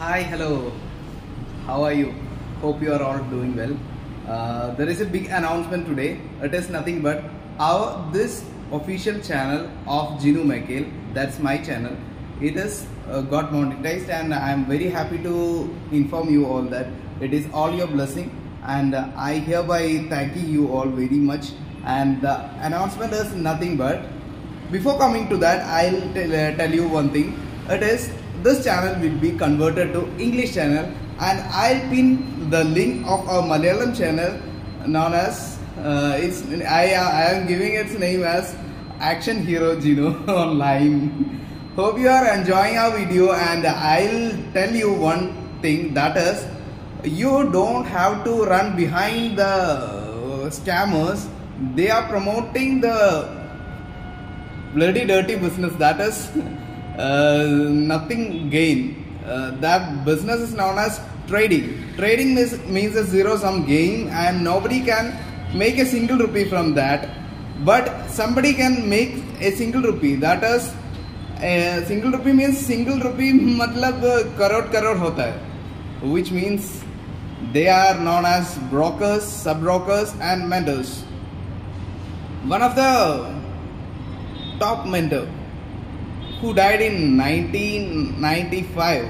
Hi, hello. How are you? Hope you are all doing well. Uh, there is a big announcement today. It is nothing but our this official channel of Jinu Mekkayil. That's my channel. It has uh, got monetized, and I am very happy to inform you all that it is all your blessing, and uh, I hereby thanking you all very much. And the announcement is nothing but before coming to that i'll tell, uh, tell you one thing it is this channel will be converted to english channel and i'll pin the link of our malayalam channel known as uh, it's I, I am giving its name as action hero gino online. Hope you are enjoying our video and i'll tell you one thing that is you don't have to run behind the uh, scammers. They are promoting the bloody dirty business that is uh, nothing gain. Uh, that business is known as trading. Trading is, means a zero sum game and nobody can make a single rupee from that. But somebody can make a single rupee. That is a single rupee means single rupee matlab crore crore hota hai. Which means they are known as brokers sub brokers and mentors. One of the top mentor who died in 1995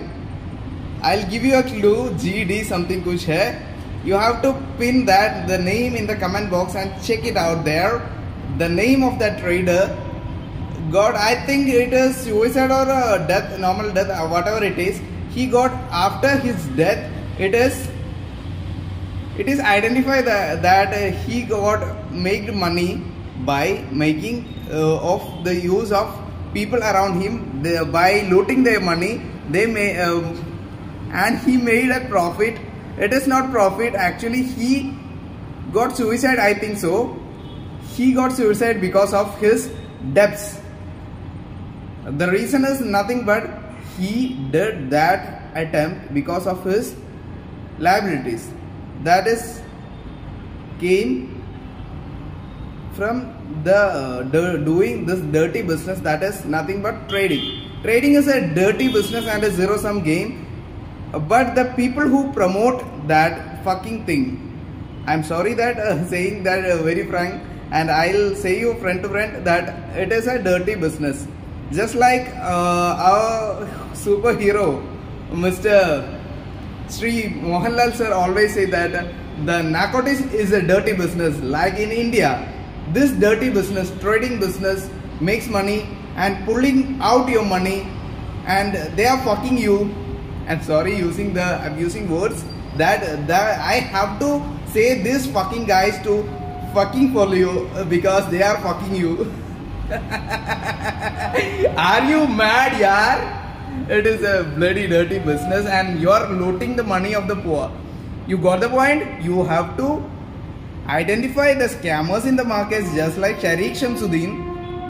i'll give you a clue gd something kuch hai. You have to pin that the name in the comment box and check it out there. The name of that trader. Got i think it is suicide or a death normal death or whatever it is. He got after his death. It is it is identified that, that uh, he got made money by making uh, of the use of people around him they, by looting their money they may um, and he made a profit. It is not profit. Actually he got suicide i think so. He got suicide because of his debts. The reason is nothing but he did that attempt because of his liabilities. That is came from the uh, doing this dirty business that is nothing but trading trading is a dirty business and a zero sum game but the people who promote that fucking thing i'm sorry that uh, saying that uh, very frank and i'll say you friend to friend that it is a dirty business just like our superhero mr Sri Mohanlal sir always say that the narcotics is a dirty business. Like in India, this dirty business, trading business, makes money and pulling out your money, and they are fucking you. And sorry, using the abusing words that that I have to say this fucking guys to fucking follow you because they are fucking you. are you mad, yaar? it is a bloody dirty business and you are looting the money of the poor you got the point you have to identify the scammers in the markets just like Sharique Samsudheen